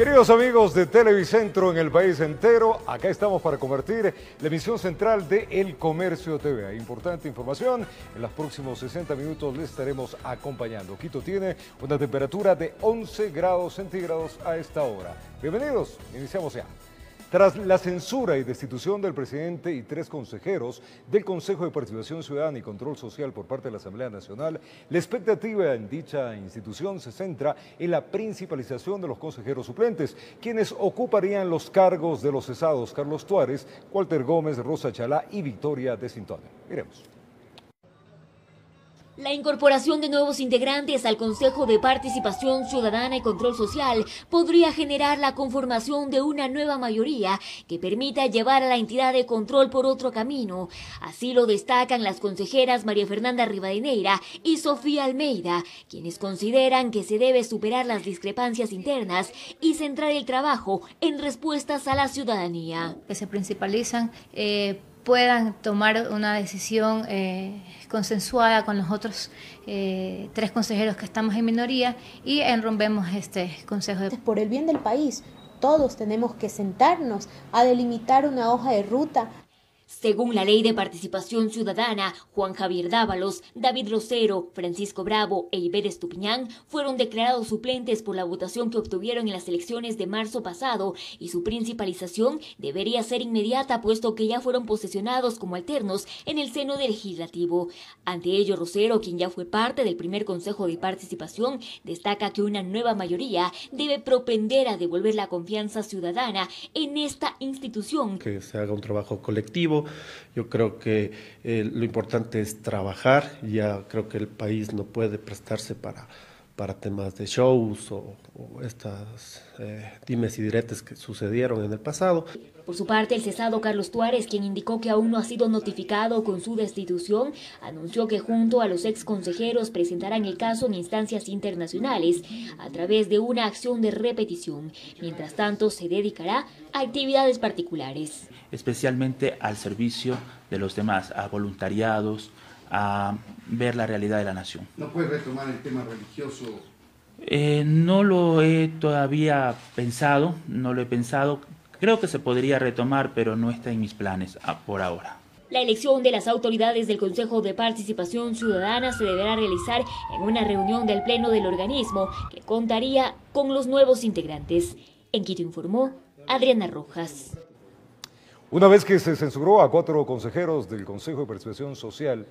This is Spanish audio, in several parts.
Queridos amigos de Televicentro en el país entero, acá estamos para convertir la emisión central de El Comercio TV. Importante información, en los próximos 60 minutos les estaremos acompañando. Quito tiene una temperatura de 11 grados centígrados a esta hora. Bienvenidos, iniciamos ya. Tras la censura y destitución del presidente y tres consejeros del Consejo de Participación Ciudadana y Control Social por parte de la Asamblea Nacional, la expectativa en dicha institución se centra en la principalización de los consejeros suplentes, quienes ocuparían los cargos de los cesados Carlos Tuárez, Walter Gómez, Rosa Chalá y Victoria de Sintón. Miremos. La incorporación de nuevos integrantes al Consejo de Participación Ciudadana y Control Social podría generar la conformación de una nueva mayoría que permita llevar a la entidad de control por otro camino. Así lo destacan las consejeras María Fernanda Rivadeneira y Sofía Almeida, quienes consideran que se debe superar las discrepancias internas y centrar el trabajo en respuestas a la ciudadanía. Que se principalizan eh, puedan tomar una decisión eh, consensuada con los otros eh, tres consejeros que estamos en minoría y enrombemos este consejo. De... Por el bien del país, todos tenemos que sentarnos a delimitar una hoja de ruta según la Ley de Participación Ciudadana, Juan Javier Dávalos, David Rosero, Francisco Bravo e Iber Estupiñán fueron declarados suplentes por la votación que obtuvieron en las elecciones de marzo pasado y su principalización debería ser inmediata puesto que ya fueron posesionados como alternos en el seno del legislativo. Ante ello, Rosero, quien ya fue parte del primer Consejo de Participación, destaca que una nueva mayoría debe propender a devolver la confianza ciudadana en esta institución. Que se haga un trabajo colectivo yo creo que eh, lo importante es trabajar. Ya creo que el país no puede prestarse para, para temas de shows o, estas eh, dimes y diretes que sucedieron en el pasado. Por su parte, el cesado Carlos Tuárez, quien indicó que aún no ha sido notificado con su destitución, anunció que junto a los ex consejeros presentarán el caso en instancias internacionales a través de una acción de repetición. Mientras tanto, se dedicará a actividades particulares. Especialmente al servicio de los demás, a voluntariados, a ver la realidad de la nación. ¿No puede retomar el tema religioso? Eh, no lo he todavía pensado, no lo he pensado. Creo que se podría retomar, pero no está en mis planes ah, por ahora. La elección de las autoridades del Consejo de Participación Ciudadana se deberá realizar en una reunión del Pleno del organismo que contaría con los nuevos integrantes. En Quito informó Adriana Rojas. Una vez que se censuró a cuatro consejeros del Consejo de Participación Social,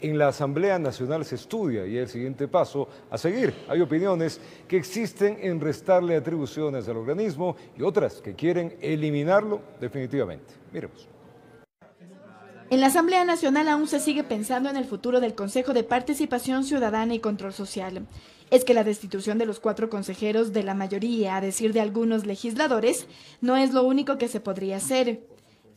en la Asamblea Nacional se estudia y el siguiente paso a seguir. Hay opiniones que existen en restarle atribuciones al organismo y otras que quieren eliminarlo definitivamente. Miremos. En la Asamblea Nacional aún se sigue pensando en el futuro del Consejo de Participación Ciudadana y Control Social. Es que la destitución de los cuatro consejeros de la mayoría, a decir de algunos legisladores, no es lo único que se podría hacer.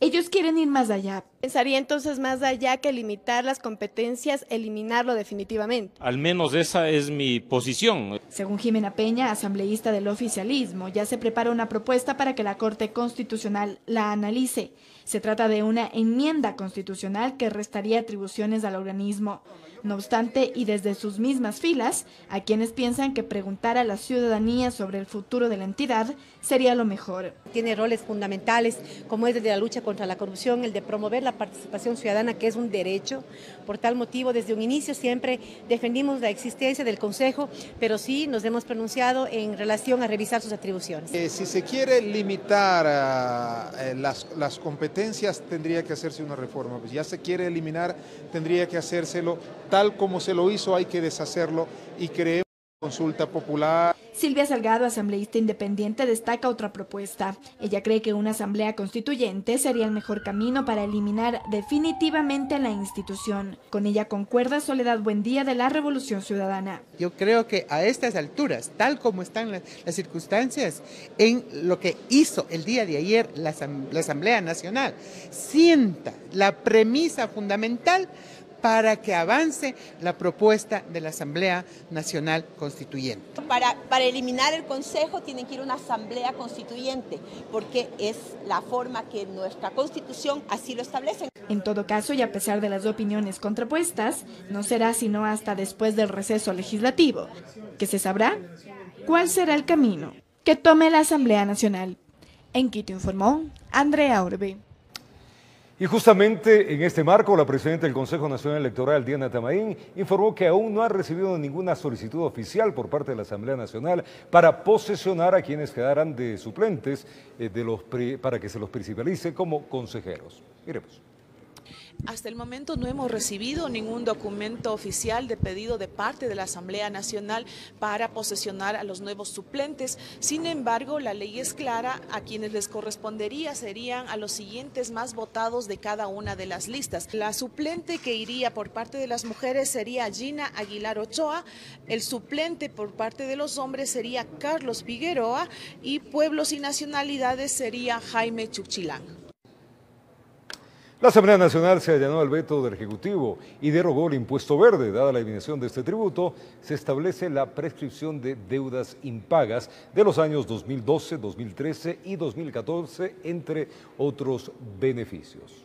Ellos quieren ir más allá. Pensaría entonces más allá que limitar las competencias, eliminarlo definitivamente. Al menos esa es mi posición. Según Jimena Peña, asambleísta del oficialismo, ya se prepara una propuesta para que la Corte Constitucional la analice. Se trata de una enmienda constitucional que restaría atribuciones al organismo. No obstante, y desde sus mismas filas, a quienes piensan que preguntar a la ciudadanía sobre el futuro de la entidad sería lo mejor. Tiene roles fundamentales, como es el de la lucha contra la corrupción, el de promover la participación ciudadana, que es un derecho. Por tal motivo, desde un inicio siempre defendimos la existencia del Consejo, pero sí nos hemos pronunciado en relación a revisar sus atribuciones. Eh, si se quiere limitar eh, las, las competencias, tendría que hacerse una reforma. Pues ya se quiere eliminar, tendría que hacérselo tal como se lo hizo, hay que deshacerlo y creemos consulta popular. Silvia Salgado, asambleísta independiente, destaca otra propuesta. Ella cree que una asamblea constituyente sería el mejor camino para eliminar definitivamente la institución. Con ella concuerda Soledad Buendía de la Revolución Ciudadana. Yo creo que a estas alturas, tal como están las, circunstancias, en lo que hizo el día de ayer la Asamblea Nacional, sienta la premisa fundamental para que avance la propuesta de la Asamblea Nacional Constituyente. Para, para eliminar el Consejo tienen que ir a una Asamblea Constituyente, porque es la forma que nuestra Constitución así lo establece. En todo caso, y a pesar de las opiniones contrapuestas, no será sino hasta después del receso legislativo que se sabrá cuál será el camino que tome la Asamblea Nacional. En Quito informó Andrea Orbe. Y justamente en este marco, la presidenta del Consejo Nacional Electoral, Diana Tamaín, informó que aún no ha recibido ninguna solicitud oficial por parte de la Asamblea Nacional para posesionar a quienes quedaran de suplentes eh, de los, para que se los principalice como consejeros. Miremos. Hasta el momento no hemos recibido ningún documento oficial de pedido de parte de la Asamblea Nacional para posesionar a los nuevos suplentes. Sin embargo, la ley es clara, a quienes les correspondería serían a los siguientes más votados de cada una de las listas. La suplente que iría por parte de las mujeres sería Gina Aguilar Ochoa, el suplente por parte de los hombres sería Carlos Figueroa y pueblos y nacionalidades sería Jaime Chuchilán. La Asamblea Nacional se allanó al veto del Ejecutivo y derogó el impuesto verde. Dada la eliminación de este tributo, se establece la prescripción de deudas impagas de los años 2012, 2013 y 2014, entre otros beneficios.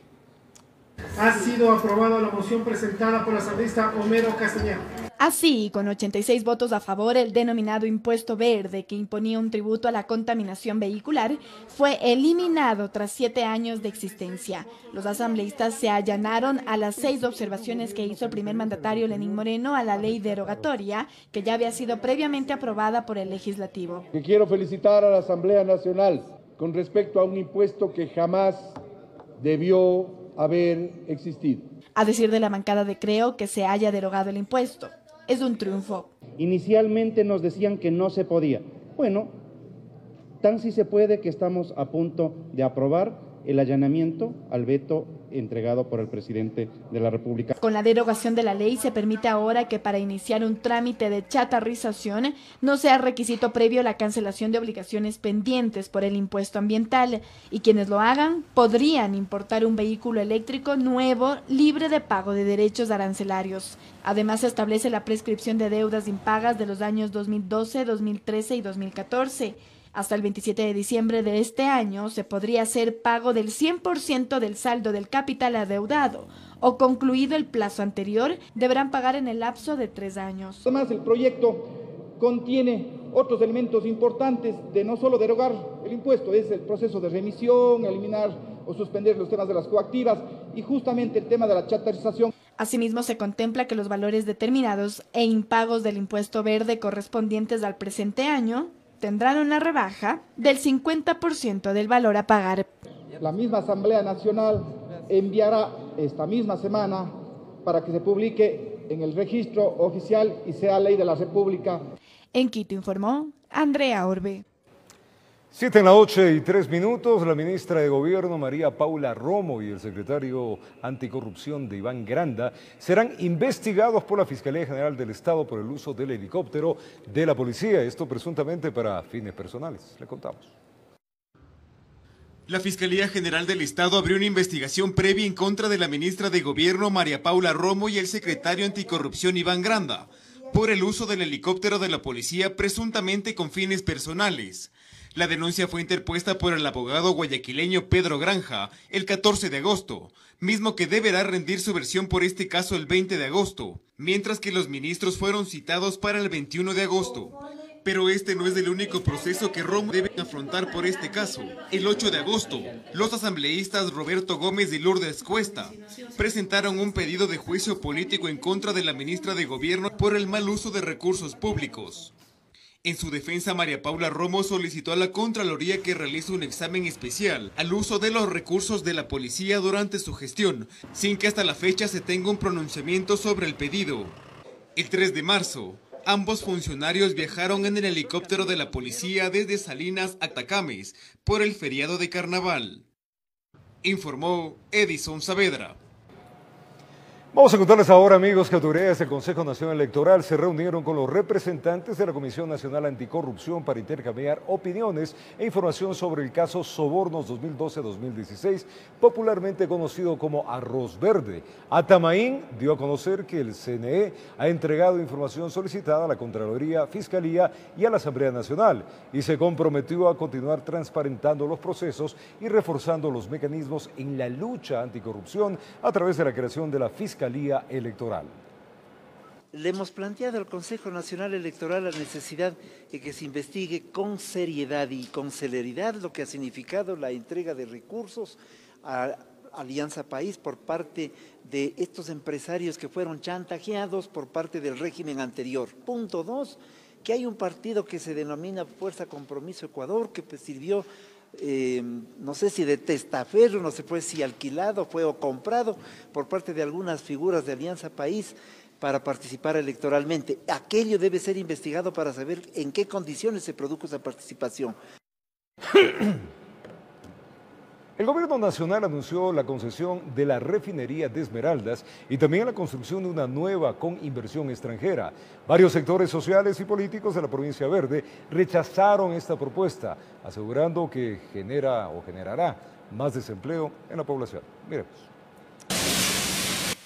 Ha sido aprobada la moción presentada por la asambleísta Homero Castañeda. Así, con 86 votos a favor, el denominado impuesto verde, que imponía un tributo a la contaminación vehicular, fue eliminado tras siete años de existencia. Los asambleístas se allanaron a las seis observaciones que hizo el primer mandatario Lenín Moreno a la ley derogatoria, que ya había sido previamente aprobada por el legislativo. quiero felicitar a la Asamblea Nacional con respecto a un impuesto que jamás debió haber existido. A decir de la bancada de Creo que se haya derogado el impuesto es un triunfo. Inicialmente nos decían que no se podía. Bueno, tan si se puede que estamos a punto de aprobar el allanamiento al veto entregado por el presidente de la República. Con la derogación de la ley se permite ahora que para iniciar un trámite de chatarrización no sea requisito previo la cancelación de obligaciones pendientes por el impuesto ambiental y quienes lo hagan podrían importar un vehículo eléctrico nuevo libre de pago de derechos arancelarios. Además se establece la prescripción de deudas impagas de los años 2012, 2013 y 2014 hasta el 27 de diciembre de este año se podría hacer pago del 100% del saldo del capital adeudado o concluido el plazo anterior, deberán pagar en el lapso de tres años. Además, el proyecto contiene otros elementos importantes de no solo derogar el impuesto, es el proceso de remisión, eliminar o suspender los temas de las coactivas y justamente el tema de la chatarización. Asimismo, se contempla que los valores determinados e impagos del impuesto verde correspondientes al presente año tendrán una rebaja del 50% del valor a pagar. La misma Asamblea Nacional enviará esta misma semana para que se publique en el registro oficial y sea ley de la República. En Quito informó Andrea Orbe. Siete en la ocho y tres minutos, la ministra de Gobierno María Paula Romo y el secretario anticorrupción de Iván Granda serán investigados por la Fiscalía General del Estado por el uso del helicóptero de la policía, esto presuntamente para fines personales. Le contamos. La Fiscalía General del Estado abrió una investigación previa en contra de la ministra de Gobierno María Paula Romo y el secretario anticorrupción Iván Granda por el uso del helicóptero de la policía presuntamente con fines personales. La denuncia fue interpuesta por el abogado guayaquileño Pedro Granja el 14 de agosto, mismo que deberá rendir su versión por este caso el 20 de agosto, mientras que los ministros fueron citados para el 21 de agosto. Pero este no es el único proceso que Romo debe afrontar por este caso. El 8 de agosto, los asambleístas Roberto Gómez y Lourdes Cuesta presentaron un pedido de juicio político en contra de la ministra de Gobierno por el mal uso de recursos públicos. En su defensa, María Paula Romo solicitó a la Contraloría que realice un examen especial al uso de los recursos de la policía durante su gestión, sin que hasta la fecha se tenga un pronunciamiento sobre el pedido. El 3 de marzo, ambos funcionarios viajaron en el helicóptero de la policía desde Salinas a Tacames por el feriado de carnaval. Informó Edison Saavedra. Vamos a contarles ahora, amigos, que autoridades del Consejo Nacional Electoral se reunieron con los representantes de la Comisión Nacional Anticorrupción para intercambiar opiniones e información sobre el caso Sobornos 2012-2016, popularmente conocido como Arroz Verde. Atamaín dio a conocer que el CNE ha entregado información solicitada a la Contraloría, Fiscalía y a la Asamblea Nacional y se comprometió a continuar transparentando los procesos y reforzando los mecanismos en la lucha anticorrupción a través de la creación de la Fiscalía Le hemos planteado al Consejo Nacional Electoral la necesidad de que se investigue con seriedad y con celeridad lo que ha significado la entrega de recursos a Alianza País por parte de estos empresarios que fueron chantajeados por parte del régimen anterior. Punto dos, que hay un partido que se denomina Fuerza Compromiso Ecuador, que pues sirvió, eh, no sé si de testaferro, no sé pues si alquilado fue o comprado por parte de algunas figuras de Alianza País para participar electoralmente. Aquello debe ser investigado para saber en qué condiciones se produjo esa participación. El gobierno nacional anunció la concesión de la refinería de Esmeraldas y también la construcción de una nueva con inversión extranjera. Varios sectores sociales y políticos de la provincia verde rechazaron esta propuesta, asegurando que genera o generará más desempleo en la población. Miremos.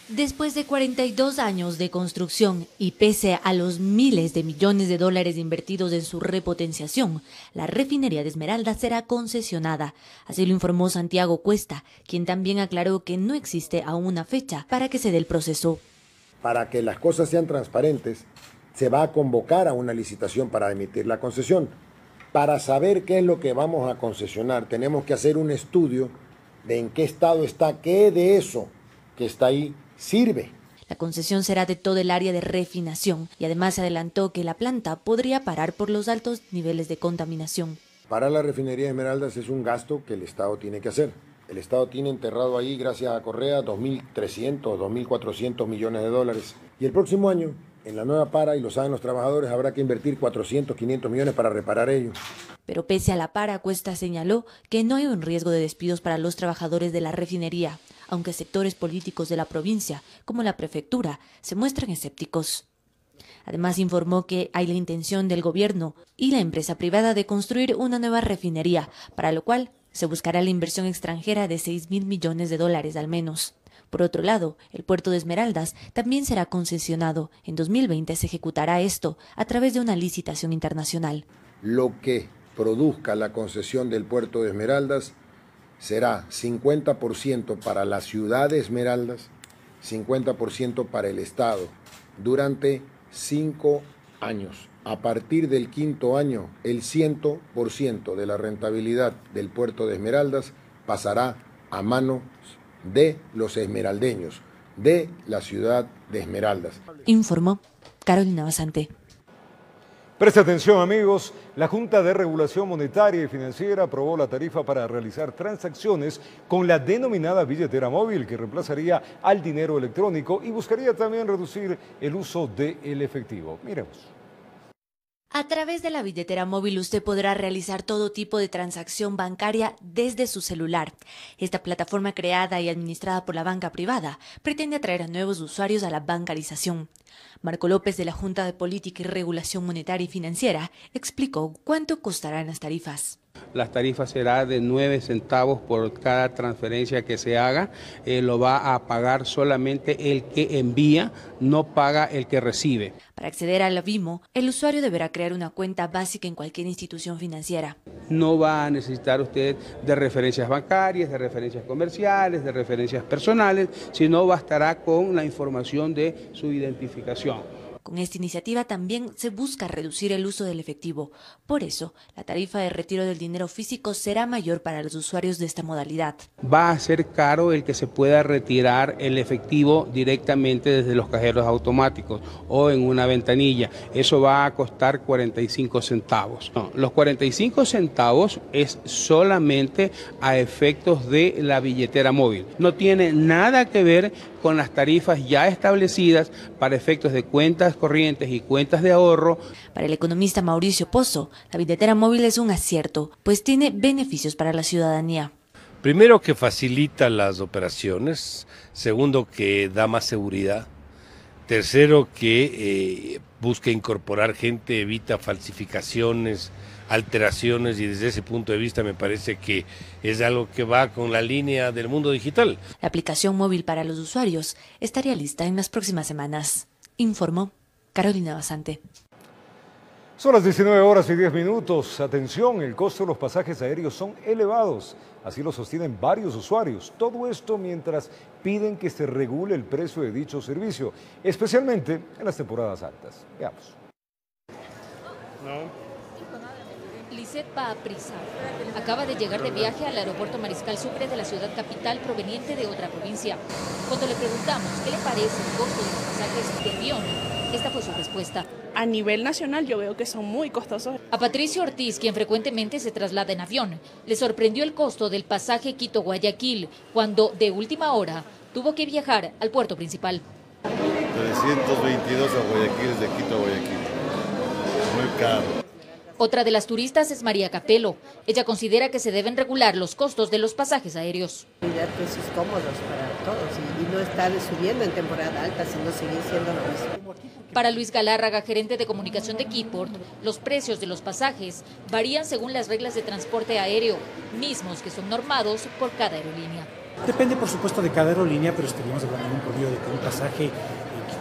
Después de 42 años de construcción y pese a los miles de millones de dólares invertidos en su repotenciación, la refinería de Esmeralda será concesionada. Así lo informó Santiago Cuesta, quien también aclaró que no existe aún una fecha para que se dé el proceso. Para que las cosas sean transparentes, se va a convocar a una licitación para emitir la concesión. Para saber qué es lo que vamos a concesionar, tenemos que hacer un estudio de en qué estado está, qué de eso que está ahí sirve. La concesión será de todo el área de refinación y además se adelantó que la planta podría parar por los altos niveles de contaminación. Para la refinería de Esmeraldas es un gasto que el Estado tiene que hacer. El Estado tiene enterrado ahí, gracias a Correa, 2.300, 2.400 millones de dólares. Y el próximo año, en la nueva para, y lo saben los trabajadores, habrá que invertir 400, 500 millones para reparar ello. Pero pese a la para, Cuesta señaló que no hay un riesgo de despidos para los trabajadores de la refinería aunque sectores políticos de la provincia, como la prefectura, se muestran escépticos. Además informó que hay la intención del gobierno y la empresa privada de construir una nueva refinería, para lo cual se buscará la inversión extranjera de 6 mil millones de dólares al menos. Por otro lado, el puerto de Esmeraldas también será concesionado. En 2020 se ejecutará esto a través de una licitación internacional. Lo que produzca la concesión del puerto de Esmeraldas será 50% para la ciudad de Esmeraldas, 50% para el Estado, durante cinco años. A partir del quinto año, el 100% de la rentabilidad del puerto de Esmeraldas pasará a manos de los esmeraldeños, de la ciudad de Esmeraldas. Informó Carolina Basante. Preste atención amigos, la Junta de Regulación Monetaria y Financiera aprobó la tarifa para realizar transacciones con la denominada billetera móvil que reemplazaría al dinero electrónico y buscaría también reducir el uso del efectivo. Miremos. A través de la billetera móvil usted podrá realizar todo tipo de transacción bancaria desde su celular. Esta plataforma creada y administrada por la banca privada pretende atraer a nuevos usuarios a la bancarización. Marco López de la Junta de Política y Regulación Monetaria y Financiera explicó cuánto costarán las tarifas. Las tarifas será de 9 centavos por cada transferencia que se haga. Eh, lo va a pagar solamente el que envía, no paga el que recibe. Para acceder al Vimo, el usuario deberá crear una cuenta básica en cualquier institución financiera. No va a necesitar usted de referencias bancarias, de referencias comerciales, de referencias personales, sino bastará con la información de su identificación. Con esta iniciativa también se busca reducir el uso del efectivo. Por eso, la tarifa de retiro del dinero físico será mayor para los usuarios de esta modalidad. Va a ser caro el que se pueda retirar el efectivo directamente desde los cajeros automáticos o en una ventanilla. Eso va a costar 45 centavos. los 45 centavos es solamente a efectos de la billetera móvil. No tiene nada que ver con las tarifas ya establecidas para efectos de cuentas corrientes y cuentas de ahorro. Para el economista Mauricio Pozo, la billetera móvil es un acierto, pues tiene beneficios para la ciudadanía. Primero que facilita las operaciones, segundo que da más seguridad, tercero que eh, busca incorporar gente, evita falsificaciones, alteraciones y desde ese punto de vista me parece que es algo que va con la línea del mundo digital. La aplicación móvil para los usuarios estaría lista en las próximas semanas, informó Carolina Basante. Son las 19 horas y 10 minutos. Atención, el costo de los pasajes aéreos son elevados. Así lo sostienen varios usuarios. Todo esto mientras piden que se regule el precio de dicho servicio, especialmente en las temporadas altas. Veamos. Lisette va a prisa. Acaba de llegar de viaje al aeropuerto Mariscal Sucre de la ciudad capital proveniente de otra provincia. Cuando le preguntamos qué le parece el costo de los pasajes de avión, esta fue su respuesta. A nivel nacional yo veo que son muy costosos. A Patricio Ortiz, quien frecuentemente se traslada en avión, le sorprendió el costo del pasaje Quito-Guayaquil cuando, de última hora, tuvo que viajar al puerto principal. 322 a Guayaquil, desde Quito a Guayaquil. Muy caro. Otra de las turistas es María Capelo. Ella considera que se deben regular los costos de los pasajes aéreos. Precios cómodos para todos y, no estar subiendo en temporada alta, sino seguir siendo lo mismo. Para Luis Galárraga, gerente de comunicación de Keyport, los precios de los pasajes varían según las reglas de transporte aéreo, mismos que son normados por cada aerolínea. Depende, por supuesto, de cada aerolínea, pero estaríamos hablando de un promedio de que un pasaje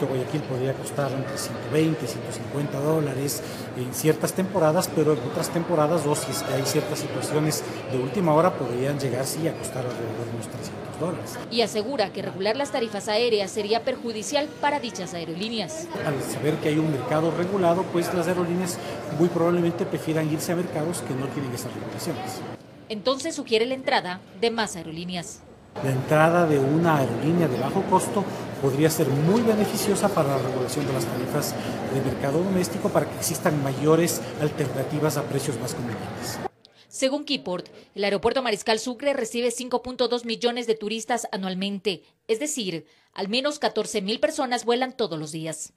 Guayaquil podría costar entre 120 y 150 dólares en ciertas temporadas, pero en otras temporadas, o si es que hay ciertas situaciones de última hora, podrían llegar sí a costar alrededor de unos 300 dólares. Y asegura que regular las tarifas aéreas sería perjudicial para dichas aerolíneas. Al saber que hay un mercado regulado, pues las aerolíneas muy probablemente prefieran irse a mercados que no tienen esas regulaciones. Entonces sugiere la entrada de más aerolíneas. La entrada de una aerolínea de bajo costo podría ser muy beneficiosa para la regulación de las tarifas del mercado doméstico para que existan mayores alternativas a precios más convenientes. Según Keyport, el aeropuerto Mariscal Sucre recibe 5.2 millones de turistas anualmente, es decir, al menos 14 mil personas vuelan todos los días.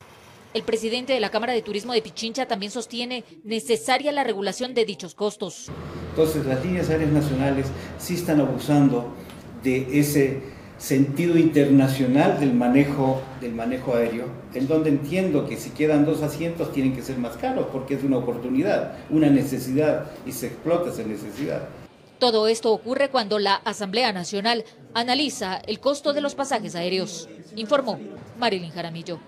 El presidente de la Cámara de Turismo de Pichincha también sostiene necesaria la regulación de dichos costos. Entonces, las líneas aéreas nacionales sí están abusando de ese sentido internacional del manejo, del manejo aéreo, en donde entiendo que si quedan dos asientos tienen que ser más caros porque es una oportunidad, una necesidad y se explota esa necesidad. Todo esto ocurre cuando la Asamblea Nacional analiza el costo de los pasajes aéreos, informó Marilyn Jaramillo.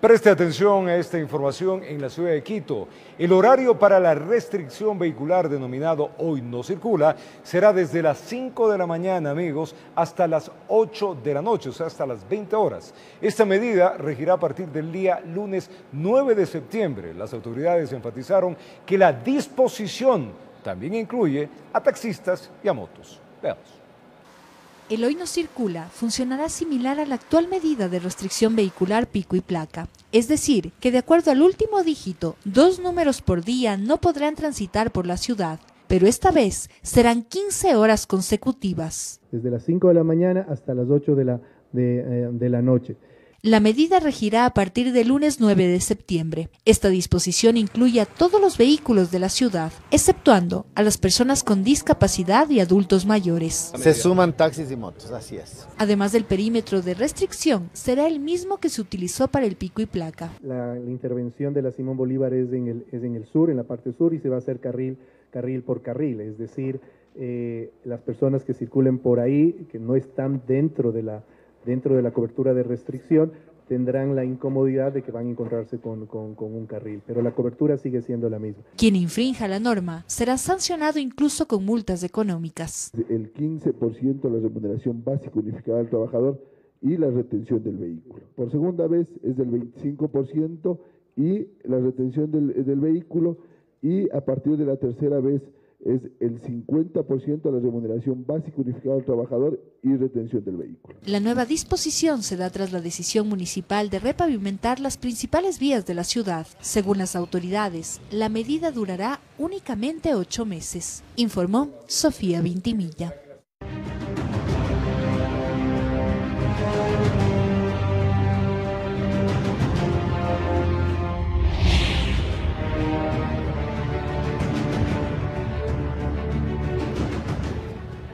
Preste atención a esta información en la ciudad de Quito. El horario para la restricción vehicular denominado Hoy no circula será desde las 5 de la mañana, amigos, hasta las 8 de la noche, o sea, hasta las 20 horas. Esta medida regirá a partir del día lunes 9 de septiembre. Las autoridades enfatizaron que la disposición también incluye a taxistas y a motos. Veamos el hoy no circula funcionará similar a la actual medida de restricción vehicular pico y placa. Es decir, que de acuerdo al último dígito, dos números por día no podrán transitar por la ciudad, pero esta vez serán 15 horas consecutivas. Desde las 5 de la mañana hasta las 8 de la, de, eh, de la noche. La medida regirá a partir del lunes 9 de septiembre. Esta disposición incluye a todos los vehículos de la ciudad, exceptuando a las personas con discapacidad y adultos mayores. Se suman taxis y motos, así es. Además del perímetro de restricción, será el mismo que se utilizó para el pico y placa. La, intervención de la Simón Bolívar es en, el, es en el sur, en la parte sur, y se va a hacer carril, carril por carril, es decir, eh, las personas que circulen por ahí, que no están dentro de la dentro de la cobertura de restricción, tendrán la incomodidad de que van a encontrarse con, un carril, pero la cobertura sigue siendo la misma. Quien infrinja la norma será sancionado incluso con multas económicas. El 15% de la remuneración básica unificada del trabajador y la retención del vehículo. Por segunda vez es del 25% y la retención del, del vehículo y a partir de la tercera vez es el 50% de la remuneración básica unificada del trabajador y retención del vehículo. La nueva disposición se da tras la decisión municipal de repavimentar las principales vías de la ciudad. Según las autoridades, la medida durará únicamente ocho meses, informó Sofía Vintimilla.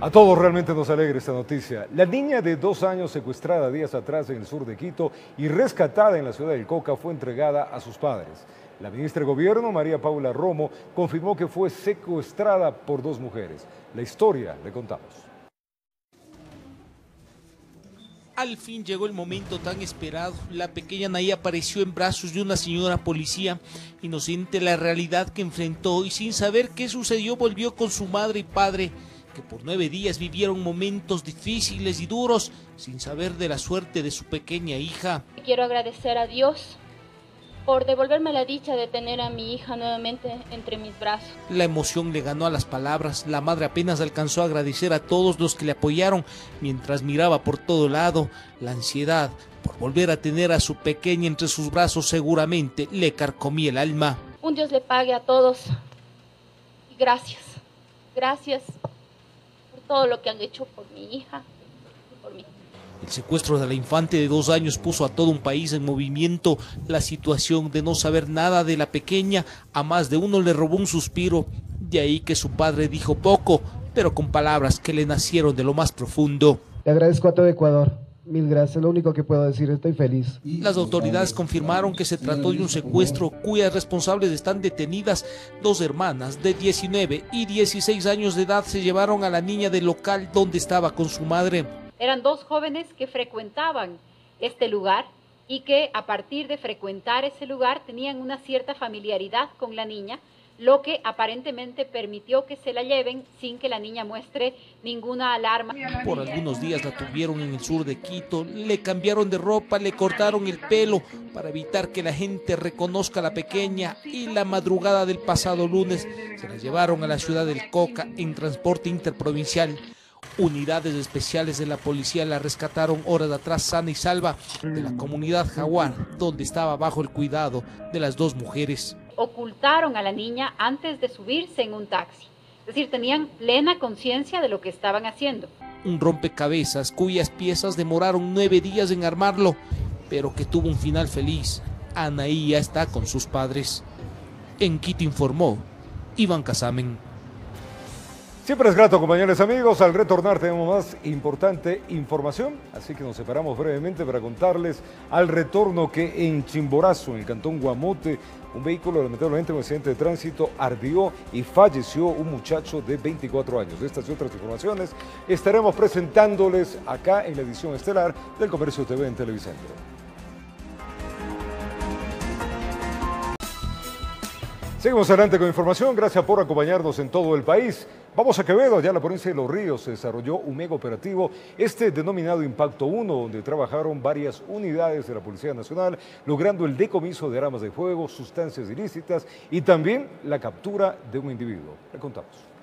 A todos realmente nos alegra esta noticia. La niña de dos años secuestrada días atrás en el sur de Quito y rescatada en la ciudad del Coca fue entregada a sus padres. La ministra de Gobierno, María Paula Romo, confirmó que fue secuestrada por dos mujeres. La historia le contamos. Al fin llegó el momento tan esperado. La pequeña Nay apareció en brazos de una señora policía, inocente de la realidad que enfrentó y sin saber qué sucedió volvió con su madre y padre, que por nueve días vivieron momentos difíciles y duros, sin saber de la suerte de su pequeña hija. Quiero agradecer a Dios por devolverme la dicha de tener a mi hija nuevamente entre mis brazos. La emoción le ganó a las palabras. La madre apenas alcanzó a agradecer a todos los que le apoyaron mientras miraba por todo lado. La ansiedad por volver a tener a su pequeña entre sus brazos seguramente le carcomía el alma. Un Dios le pague a todos. Gracias, gracias todo lo que han hecho por mi hija y por mí. El secuestro de la infante de dos años puso a todo un país en movimiento. La situación de no saber nada de la pequeña a más de uno le robó un suspiro. De ahí que su padre dijo poco, pero con palabras que le nacieron de lo más profundo. Le agradezco a todo Ecuador. Mil gracias, lo único que puedo decir, estoy feliz. Las autoridades confirmaron que se trató de un secuestro cuyas responsables están detenidas. Dos hermanas de 19 y 16 años de edad se llevaron a la niña del local donde estaba con su madre. Eran dos jóvenes que frecuentaban este lugar y que a partir de frecuentar ese lugar tenían una cierta familiaridad con la niña, lo que aparentemente permitió que se la lleven sin que la niña muestre ninguna alarma. Por algunos días la tuvieron en el sur de Quito, le cambiaron de ropa, le cortaron el pelo para evitar que la gente reconozca a la pequeña y la madrugada del pasado lunes se la llevaron a la ciudad del Coca en transporte interprovincial. Unidades especiales de la policía la rescataron horas atrás sana y salva de la comunidad Jaguar, donde estaba bajo el cuidado de las dos mujeres. Ocultaron a la niña antes de subirse en un taxi. Es decir, tenían plena conciencia de lo que estaban haciendo. Un rompecabezas cuyas piezas demoraron nueve días en armarlo, pero que tuvo un final feliz. Anaí ya está con sus padres. En Quito informó Iván Casamen. Siempre es grato, compañeros amigos. Al retornar tenemos más importante información, así que nos separamos brevemente para contarles al retorno que en Chimborazo, en el cantón Guamote, un vehículo lamentablemente en un accidente de tránsito ardió y falleció un muchacho de 24 años. Estas y otras informaciones estaremos presentándoles acá en la edición estelar del Comercio TV en Televicentro. Seguimos adelante con información. Gracias por acompañarnos en todo el país. Vamos a Quevedo, allá en la provincia de Los Ríos se desarrolló un mega operativo, este denominado Impacto 1, donde trabajaron varias unidades de la Policía Nacional, logrando el decomiso de armas de fuego, sustancias ilícitas y también la captura de un individuo. Le contamos.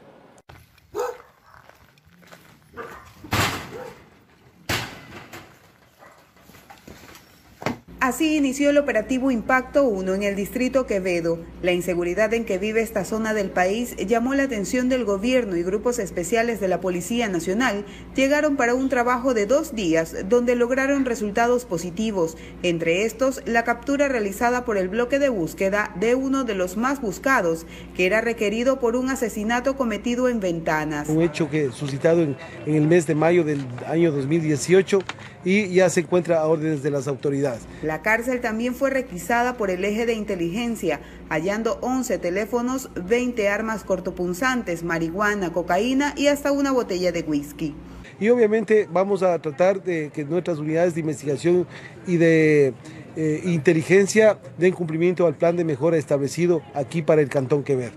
Así inició el operativo Impacto 1 en el distrito Quevedo. La inseguridad en que vive esta zona del país llamó la atención del gobierno y grupos especiales de la Policía Nacional llegaron para un trabajo de dos días donde lograron resultados positivos, entre estos la captura realizada por el bloque de búsqueda de uno de los más buscados, que era requerido por un asesinato cometido en Ventanas. Un hecho que suscitado en, en el mes de mayo del año 2018 y ya se encuentra a órdenes de las autoridades. La cárcel también fue requisada por el eje de inteligencia, hallando 11 teléfonos, 20 armas cortopunzantes, marihuana, cocaína y hasta una botella de whisky. Y obviamente vamos a tratar de que nuestras unidades de investigación y de eh, inteligencia den cumplimiento al plan de mejora establecido aquí para el Cantón Quevedo.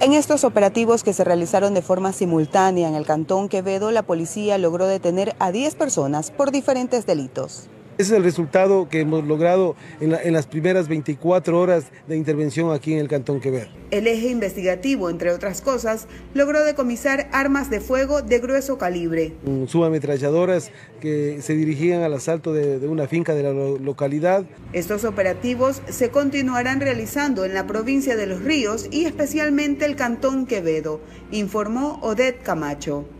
En estos operativos que se realizaron de forma simultánea en el Cantón Quevedo, la policía logró detener a 10 personas por diferentes delitos. Ese es el resultado que hemos logrado en, la, en, las primeras 24 horas de intervención aquí en el Cantón Quevedo. El eje investigativo, entre otras cosas, logró decomisar armas de fuego de grueso calibre. Subametralladoras que se dirigían al asalto de, de una finca de la lo, localidad. Estos operativos se continuarán realizando en la provincia de Los Ríos y especialmente el Cantón Quevedo, informó Odette Camacho.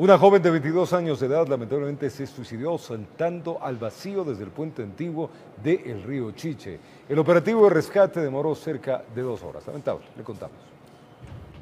Una joven de 22 años de edad lamentablemente se suicidó saltando al vacío desde el puente antiguo del río Chiche. El operativo de rescate demoró cerca de dos horas. Lamentable, le contamos.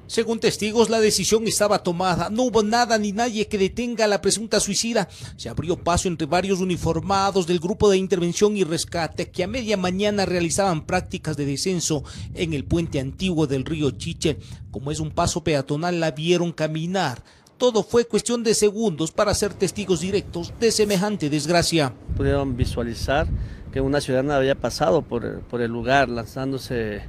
Según testigos, la decisión estaba tomada. No hubo nada ni nadie que detenga a la presunta suicida. Se abrió paso entre varios uniformados del grupo de intervención y rescate que a media mañana realizaban prácticas de descenso en el puente antiguo del río Chiche. Como es un paso peatonal, la vieron caminar Todo fue cuestión de segundos para ser testigos directos de semejante desgracia. Pudieron visualizar que una ciudadana había pasado por, por el lugar lanzándose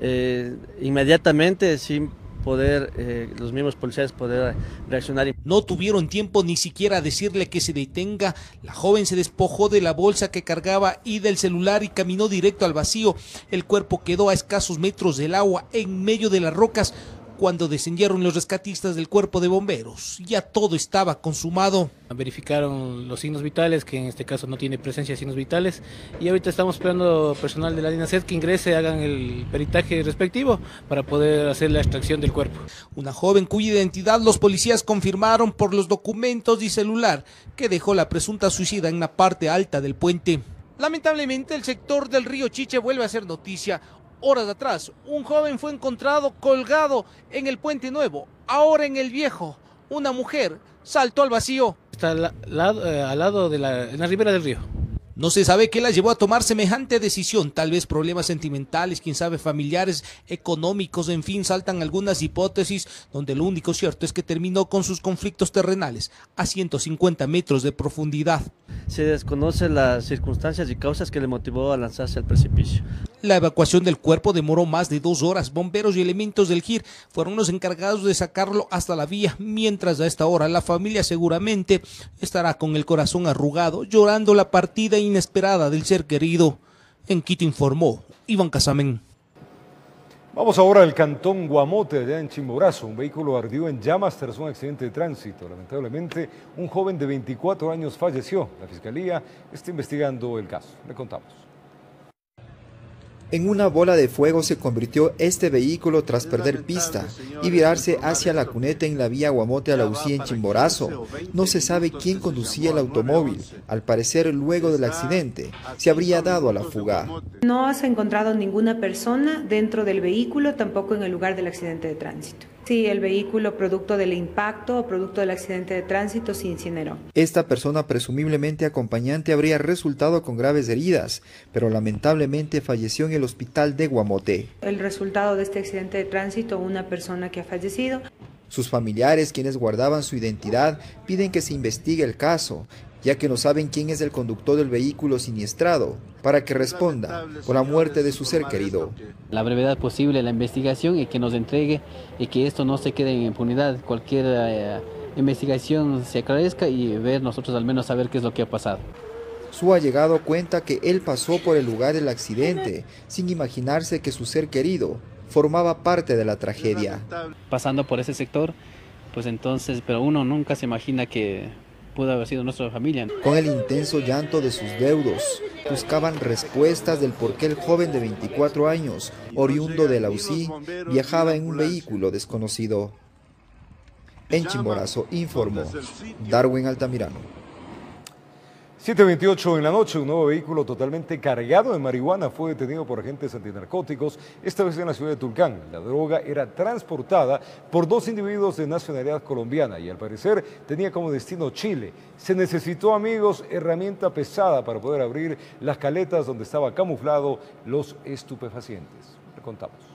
eh, inmediatamente sin poder, eh, los mismos policías poder reaccionar. No tuvieron tiempo ni siquiera decirle que se detenga. La joven se despojó de la bolsa que cargaba y del celular y caminó directo al vacío. El cuerpo quedó a escasos metros del agua en medio de las rocas cuando descendieron los rescatistas del cuerpo de bomberos. Ya todo estaba consumado. Verificaron los signos vitales, que en este caso no tiene presencia de signos vitales, y ahorita estamos esperando personal de la DINASED que ingrese, hagan el peritaje respectivo para poder hacer la extracción del cuerpo. Una joven cuya identidad los policías confirmaron por los documentos y celular que dejó la presunta suicida en la parte alta del puente. Lamentablemente el sector del río Chiche vuelve a ser noticia. Horas atrás, un joven fue encontrado colgado en el puente nuevo, ahora en el viejo. Una mujer saltó al vacío. Está al, lado, eh, al lado de la, en la ribera del río. No se sabe qué la llevó a tomar semejante decisión, tal vez problemas sentimentales, quién sabe, familiares, económicos, en fin, saltan algunas hipótesis donde lo único cierto es que terminó con sus conflictos terrenales a 150 metros de profundidad. Se desconocen las circunstancias y causas que le motivó a lanzarse al precipicio. La evacuación del cuerpo demoró más de dos horas. Bomberos y elementos del GIR fueron los encargados de sacarlo hasta la vía, mientras a esta hora la familia seguramente estará con el corazón arrugado, llorando la partida inesperada del ser querido. En Quito informó Iván Casamen. Vamos ahora al cantón Guamote, allá en Chimborazo. Un vehículo ardió en llamas tras un accidente de tránsito. Lamentablemente, un joven de 24 años falleció. La fiscalía está investigando el caso. Le contamos. En una bola de fuego se convirtió este vehículo tras perder pista y virarse hacia la cuneta en la vía Guamote a la UCI en Chimborazo. No se sabe quién conducía el automóvil. Al parecer, luego del accidente, se habría dado a la fuga. No se ha encontrado ninguna persona dentro del vehículo, tampoco en el lugar del accidente de tránsito. Sí, el vehículo producto del impacto o producto del accidente de tránsito se incineró. Esta persona presumiblemente acompañante habría resultado con graves heridas, pero lamentablemente falleció en el hospital de Guamote. El resultado de este accidente de tránsito, una persona que ha fallecido. Sus familiares, quienes guardaban su identidad, piden que se investigue el caso ya que no saben quién es el conductor del vehículo siniestrado, para que responda por la muerte de su ser querido. La brevedad posible la investigación y que nos entregue y que esto no se quede en impunidad, cualquier eh, investigación se aclarezca y ver nosotros al menos saber qué es lo que ha pasado. Su allegado cuenta que él pasó por el lugar del accidente sin imaginarse que su ser querido formaba parte de la tragedia. Pasando por ese sector, pues entonces, pero uno nunca se imagina que pudo haber sido nuestra familia. Con el intenso llanto de sus deudos, buscaban respuestas del por qué el joven de 24 años, oriundo de la UCI, viajaba en un vehículo desconocido. En Chimborazo informó Darwin Altamirano. 7.28 en la noche, un nuevo vehículo totalmente cargado de marihuana fue detenido por agentes antinarcóticos, esta vez en la ciudad de Tulcán. La droga era transportada por dos individuos de nacionalidad colombiana y al parecer tenía como destino Chile. Se necesitó, amigos, herramienta pesada para poder abrir las caletas donde estaba camuflado los estupefacientes. Contamos.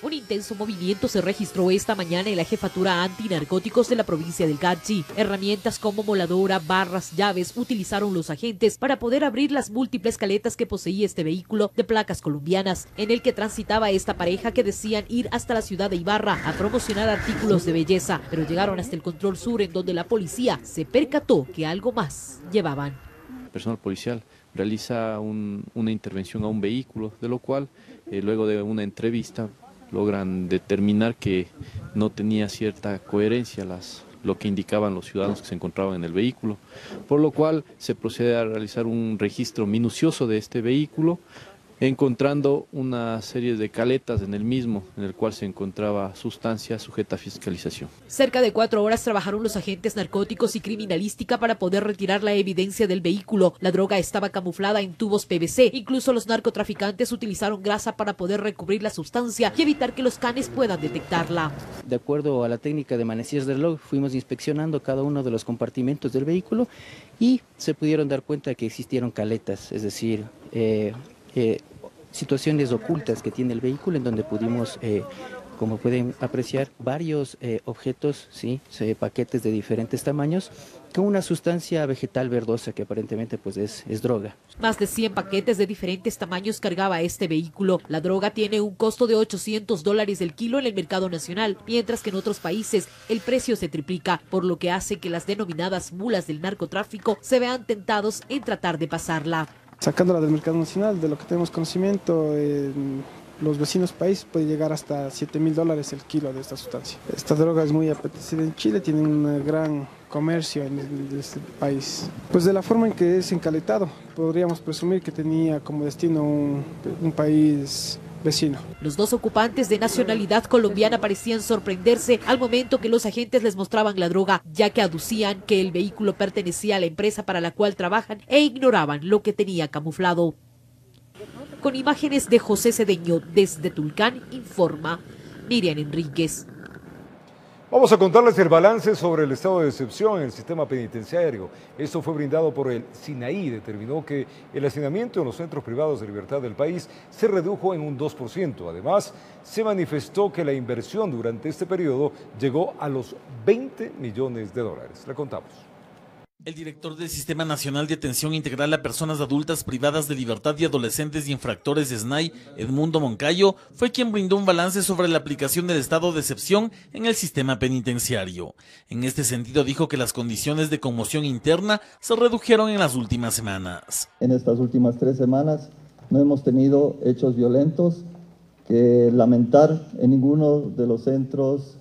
Un intenso movimiento se registró esta mañana en la jefatura antinarcóticos de la provincia del Gachi. Herramientas como moladora, barras, llaves utilizaron los agentes para poder abrir las múltiples caletas que poseía este vehículo de placas colombianas, en el que transitaba esta pareja que decían ir hasta la ciudad de Ibarra a promocionar artículos de belleza, pero llegaron hasta el control sur en donde la policía se percató que algo más llevaban. personal policial realiza una intervención a un vehículo, de lo cual eh, luego de una entrevista logran determinar que no tenía cierta coherencia las, lo que indicaban los ciudadanos que se encontraban en el vehículo, por lo cual se procede a realizar un registro minucioso de este vehículo, encontrando una serie de caletas en el mismo, en el cual se encontraba sustancia sujeta a fiscalización. Cerca de cuatro horas trabajaron los agentes narcóticos y criminalística para poder retirar la evidencia del vehículo. La droga estaba camuflada en tubos PVC. Incluso los narcotraficantes utilizaron grasa para poder recubrir la sustancia y evitar que los canes puedan detectarla. De acuerdo a la técnica de manecillas de reloj, fuimos inspeccionando cada uno de los compartimentos del vehículo y se pudieron dar cuenta de que existieron caletas, es decir, eh, eh, situaciones ocultas que tiene el vehículo en donde pudimos eh, como pueden apreciar, varios eh, objetos, sí, paquetes de diferentes tamaños, con una sustancia vegetal verdosa que aparentemente pues es, es droga. Más de 100 paquetes de diferentes tamaños cargaba este vehículo. La droga tiene un costo de 800 dólares el kilo en el mercado nacional, mientras que en otros países el precio se triplica, por lo que hace que las denominadas mulas del narcotráfico se vean tentados en tratar de pasarla. Sacándola del mercado nacional, de lo que tenemos conocimiento, los vecinos países puede llegar hasta 7 mil dólares el kilo de esta sustancia. Esta droga es muy apetecida en Chile, tiene un gran comercio en este país. Pues de la forma en que es encaletado, podríamos presumir que tenía como destino un, un país vecino. Los dos ocupantes de nacionalidad colombiana parecían sorprenderse al momento que los agentes les mostraban la droga, ya que aducían que el vehículo pertenecía a la empresa para la cual trabajan e ignoraban lo que tenía camuflado. Con imágenes de José Cedeño desde Tulcán, informa Miriam Enríquez. Vamos a contarles el balance sobre el estado de excepción en el sistema penitenciario. Esto fue brindado por el SINAI. Determinó que el hacinamiento en los centros privados de libertad del país se redujo en un 2%. Además, se manifestó que la inversión durante este periodo llegó a los 20 millones de dólares. Le contamos. El director del Sistema Nacional de Atención Integral a Personas Adultas Privadas de Libertad y Adolescentes y Infractores de SNAI, Edmundo Moncayo, fue quien brindó un balance sobre la aplicación del estado de excepción en el sistema penitenciario. En este sentido dijo que las condiciones de conmoción interna se redujeron en las últimas semanas. En estas últimas tres semanas no hemos tenido hechos violentos que lamentar en ninguno de los centros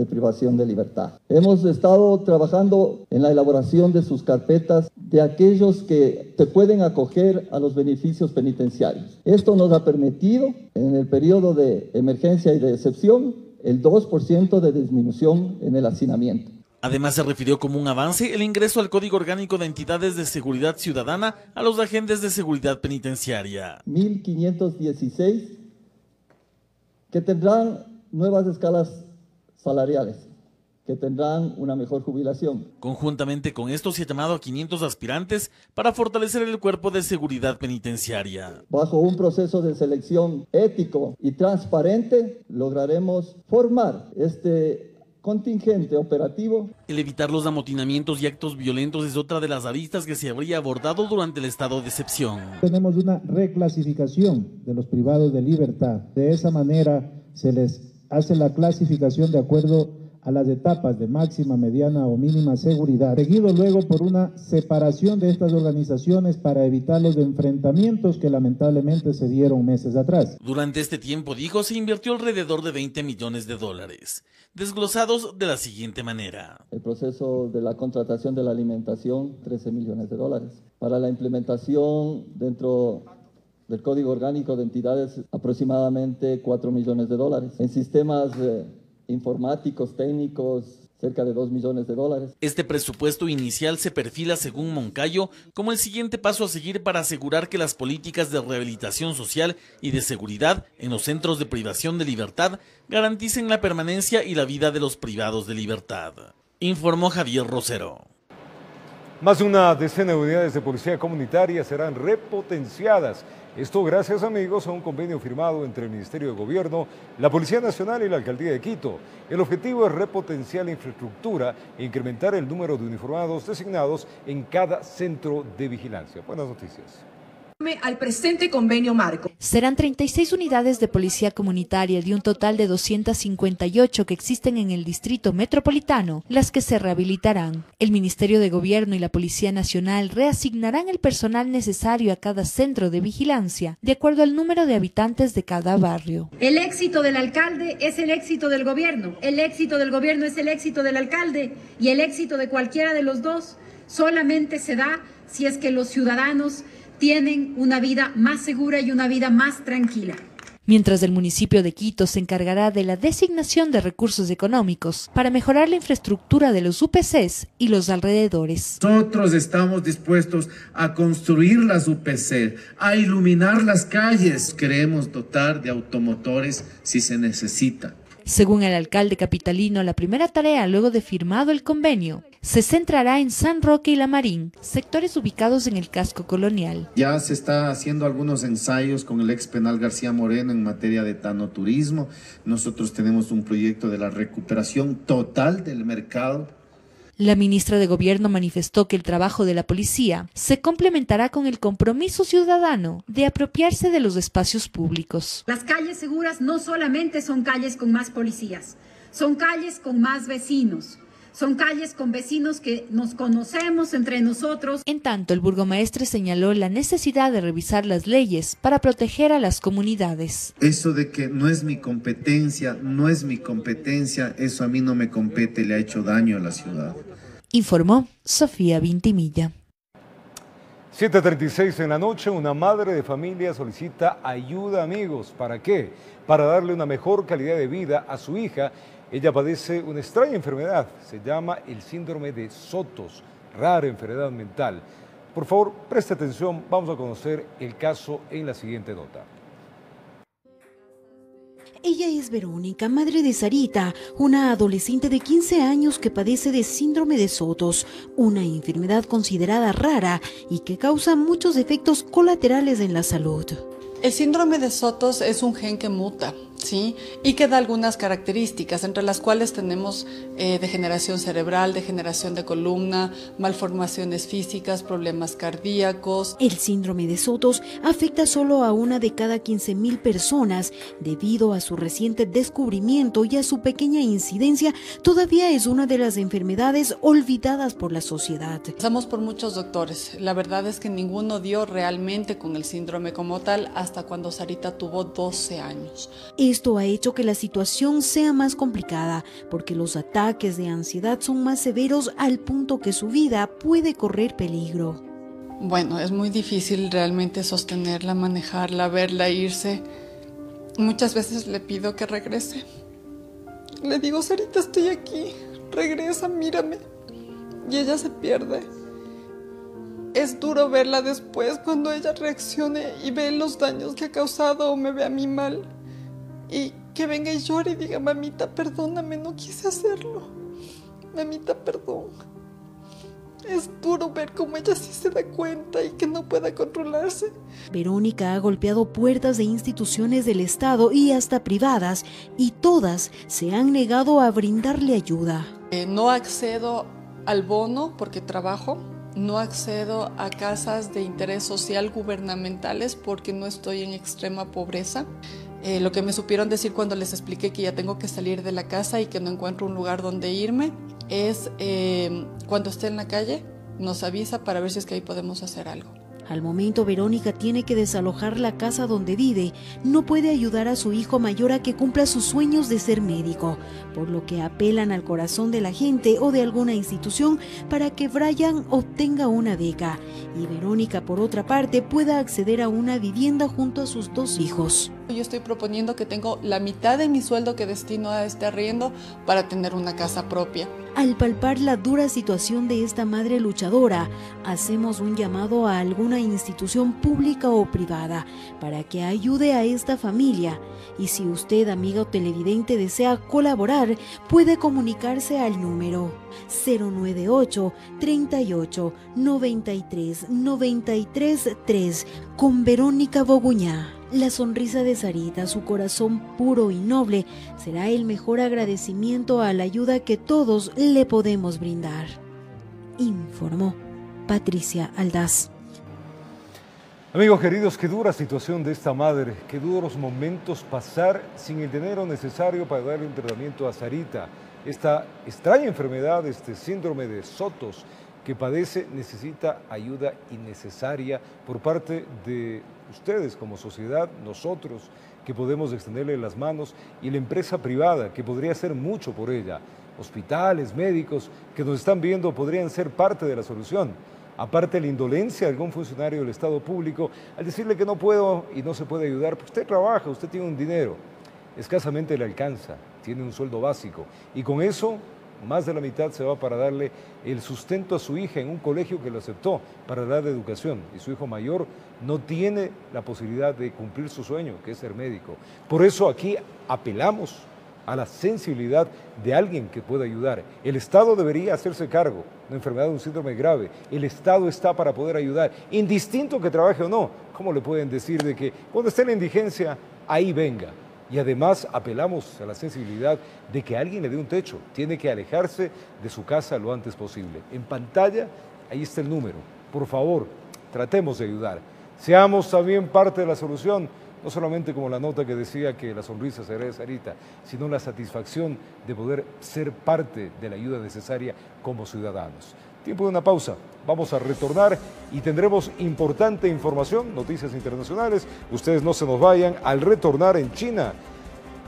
de privación de libertad. Hemos estado trabajando en la elaboración de sus carpetas de aquellos que se pueden acoger a los beneficios penitenciarios. Esto nos ha permitido, en el periodo de emergencia y de excepción, el 2% de disminución en el hacinamiento. Además se refirió como un avance el ingreso al Código Orgánico de Entidades de Seguridad Ciudadana a los agentes de seguridad penitenciaria. 1516 que tendrán nuevas escalas salariales que tendrán una mejor jubilación. Conjuntamente con esto se ha llamado a 500 aspirantes para fortalecer el cuerpo de seguridad penitenciaria. Bajo un proceso de selección ético y transparente, lograremos formar este contingente operativo. El evitar los amotinamientos y actos violentos es otra de las aristas que se habría abordado durante el estado de excepción. Tenemos una reclasificación de los privados de libertad. De esa manera se les hace la clasificación de acuerdo a las etapas de máxima, mediana o mínima seguridad, seguido luego por una separación de estas organizaciones para evitar los enfrentamientos que lamentablemente se dieron meses atrás. Durante este tiempo, dijo, se invirtió alrededor de 20 millones de dólares, desglosados de la siguiente manera. El proceso de la contratación de la alimentación, 13 millones de dólares. Para la implementación dentro del Código Orgánico de Entidades aproximadamente 4 millones de dólares. En sistemas eh, informáticos, técnicos, cerca de 2 millones de dólares. Este presupuesto inicial se perfila, según Moncayo, como el siguiente paso a seguir para asegurar que las políticas de rehabilitación social y de seguridad en los centros de privación de libertad garanticen la permanencia y la vida de los privados de libertad. Informó Javier Rosero. Más de una decena de unidades de policía comunitaria serán repotenciadas esto gracias amigos a un convenio firmado entre el Ministerio de Gobierno, la Policía Nacional y la Alcaldía de Quito. El objetivo es repotenciar la infraestructura e incrementar el número de uniformados designados en cada centro de vigilancia. Buenas noticias al presente convenio marco. Serán 36 unidades de policía comunitaria de un total de 258 que existen en el distrito metropolitano, las que se rehabilitarán. El Ministerio de Gobierno y la Policía Nacional reasignarán el personal necesario a cada centro de vigilancia, de acuerdo al número de habitantes de cada barrio. El éxito del alcalde es el éxito del gobierno, el éxito del gobierno es el éxito del alcalde y el éxito de cualquiera de los dos solamente se da si es que los ciudadanos tienen una vida más segura y una vida más tranquila. Mientras el municipio de Quito se encargará de la designación de recursos económicos para mejorar la infraestructura de los UPCs y los alrededores. Nosotros estamos dispuestos a construir las UPC, a iluminar las calles. Queremos dotar de automotores si se necesita. Según el alcalde capitalino, la primera tarea luego de firmado el convenio se centrará en San Roque y La Marín, sectores ubicados en el casco colonial. Ya se está haciendo algunos ensayos con el ex penal García Moreno en materia de tanoturismo. Nosotros tenemos un proyecto de la recuperación total del mercado la ministra de Gobierno manifestó que el trabajo de la policía se complementará con el compromiso ciudadano de apropiarse de los espacios públicos. Las calles seguras no solamente son calles con más policías, son calles con más vecinos. Son calles con vecinos que nos conocemos entre nosotros. En tanto, el burgomaestre señaló la necesidad de revisar las leyes para proteger a las comunidades. Eso de que no es mi competencia, no es mi competencia, eso a mí no me compete, le ha hecho daño a la ciudad. Informó Sofía Vintimilla. 7.36 en la noche, una madre de familia solicita ayuda amigos. ¿Para qué? Para darle una mejor calidad de vida a su hija ella padece una extraña enfermedad, se llama el síndrome de Sotos, rara enfermedad mental. Por favor, preste atención, vamos a conocer el caso en la siguiente nota. Ella es Verónica, madre de Sarita, una adolescente de 15 años que padece de síndrome de Sotos, una enfermedad considerada rara y que causa muchos efectos colaterales en la salud. El síndrome de Sotos es un gen que muta ¿sí? Y que da algunas características, entre las cuales tenemos eh, degeneración cerebral, degeneración de columna, malformaciones físicas, problemas cardíacos. El síndrome de Sotos afecta solo a una de cada 15.000 personas. Debido a su reciente descubrimiento y a su pequeña incidencia, todavía es una de las enfermedades olvidadas por la sociedad. Pasamos por muchos doctores. La verdad es que ninguno dio realmente con el síndrome como tal hasta cuando Sarita tuvo 12 años. Esto ha hecho que la situación sea más complicada porque los ataques de ansiedad son más severos al punto que su vida puede correr peligro. Bueno, es muy difícil realmente sostenerla, manejarla, verla irse. Muchas veces le pido que regrese. Le digo, Sarita, estoy aquí, regresa, mírame. Y ella se pierde. Es duro verla después cuando ella reaccione y ve los daños que ha causado o me ve a mí mal y que venga y llore y diga, mamita, perdóname, no quise hacerlo. Mamita, perdón. Es duro ver cómo ella sí se da cuenta y que no pueda controlarse. Verónica ha golpeado puertas de instituciones del Estado y hasta privadas y todas se han negado a brindarle ayuda. Eh, no accedo al bono porque trabajo, no accedo a casas de interés social gubernamentales porque no estoy en extrema pobreza. Eh, lo que me supieron decir cuando les expliqué que ya tengo que salir de la casa y que no encuentro un lugar donde irme es eh, cuando esté en la calle nos avisa para ver si es que ahí podemos hacer algo. Al momento Verónica tiene que desalojar la casa donde vive. No puede ayudar a su hijo mayor a que cumpla sus sueños de ser médico, por lo que apelan al corazón de la gente o de alguna institución para que Brian obtenga una beca y Verónica por otra parte pueda acceder a una vivienda junto a sus dos hijos. Yo estoy proponiendo que tengo la mitad de mi sueldo que destino a este arriendo para tener una casa propia. Al palpar la dura situación de esta madre luchadora, hacemos un llamado a alguna institución pública o privada para que ayude a esta familia. Y si usted, amiga o televidente, desea colaborar, puede comunicarse al número 098 38 93 93 3 con Verónica Boguñá. La sonrisa de Sarita, su corazón puro y noble, será el mejor agradecimiento a la ayuda que todos le podemos brindar. Informó Patricia Aldaz. Amigos queridos, qué dura situación de esta madre, qué duros momentos pasar sin el dinero necesario para darle un tratamiento a Sarita. Esta extraña enfermedad, este síndrome de Sotos que padece, necesita ayuda innecesaria por parte de ustedes como sociedad, nosotros que podemos extenderle las manos y la empresa privada que podría hacer mucho por ella. Hospitales, médicos que nos están viendo podrían ser parte de la solución. Aparte la indolencia de algún funcionario del Estado público al decirle que no puedo y no se puede ayudar, pues usted trabaja, usted tiene un dinero, escasamente le alcanza, tiene un sueldo básico y con eso más de la mitad se va para darle el sustento a su hija en un colegio que lo aceptó para dar educación y su hijo mayor no tiene la posibilidad de cumplir su sueño, que es ser médico. Por eso aquí apelamos a la sensibilidad de alguien que pueda ayudar. El Estado debería hacerse cargo de una enfermedad de un síndrome grave. El Estado está para poder ayudar, indistinto que trabaje o no. ¿Cómo le pueden decir de que cuando esté en indigencia, ahí venga? Y además apelamos a la sensibilidad de que alguien le dé un techo. Tiene que alejarse de su casa lo antes posible. En pantalla, ahí está el número. Por favor, tratemos de ayudar. Seamos también parte de la solución no solamente como la nota que decía que la sonrisa se agradece Sarita, sino la satisfacción de poder ser parte de la ayuda necesaria como ciudadanos. Tiempo de una pausa. Vamos a retornar y tendremos importante información, noticias internacionales. Ustedes no se nos vayan. Al retornar en China,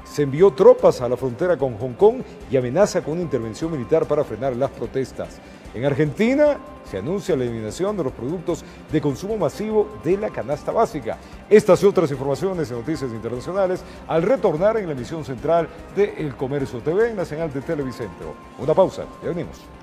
se envió tropas a la frontera con Hong Kong y amenaza con una intervención militar para frenar las protestas. En Argentina se anuncia la eliminación de los productos de consumo masivo de la canasta básica. Estas y otras informaciones y noticias internacionales al retornar en la emisión central de El Comercio TV en la señal de Televicentro. Una pausa, ya venimos.